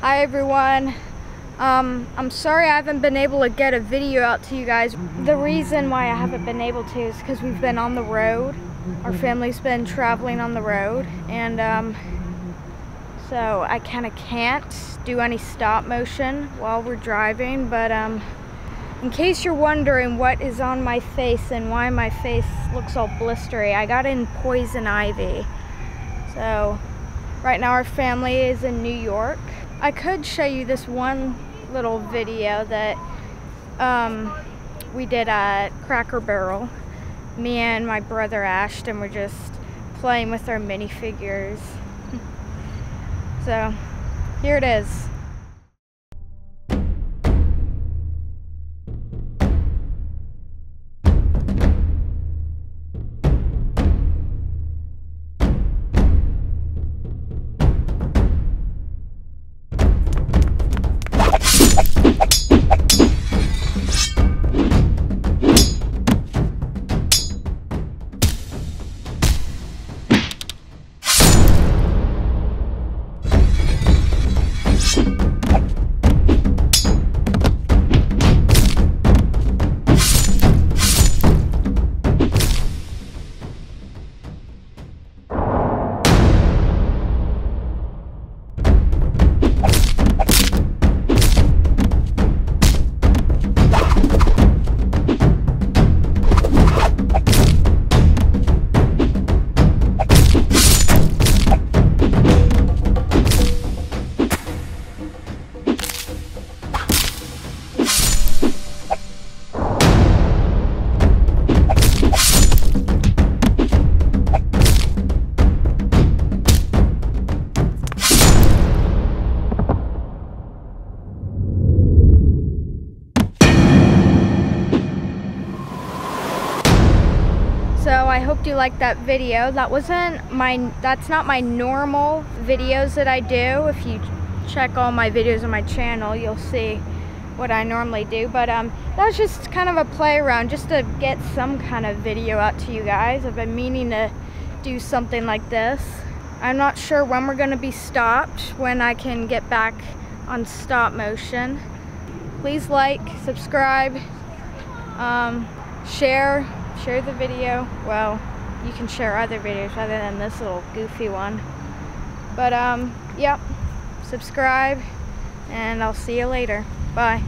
Hi everyone. Um, I'm sorry I haven't been able to get a video out to you guys. The reason why I haven't been able to is because we've been on the road. Our family's been traveling on the road and um, so I kind of can't do any stop motion while we're driving but um, in case you're wondering what is on my face and why my face looks all blistery, I got in poison ivy. So right now our family is in New York. I could show you this one little video that um, we did at Cracker Barrel. Me and my brother Ashton were just playing with our minifigures. so here it is. So I hope you liked that video. That wasn't my, that's not my normal videos that I do. If you check all my videos on my channel, you'll see what I normally do. But um, that was just kind of a play around, just to get some kind of video out to you guys. I've been meaning to do something like this. I'm not sure when we're gonna be stopped, when I can get back on stop motion. Please like, subscribe, um, share, share the video. Well, you can share other videos other than this little goofy one. But um, yep, subscribe, and I'll see you later. Bye.